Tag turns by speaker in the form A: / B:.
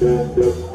A: Yeah, yeah.